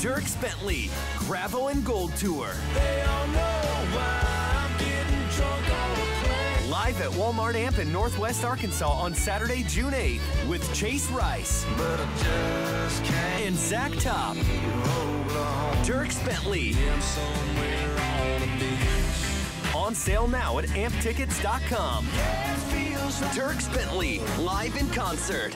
Dierks Bentley, Gravel and Gold Tour. Live at Walmart Amp in Northwest Arkansas on Saturday, June 8th with Chase Rice and Zach Top. Dierks Bentley. On sale now at amptickets.com. Dierks Bentley, live in concert.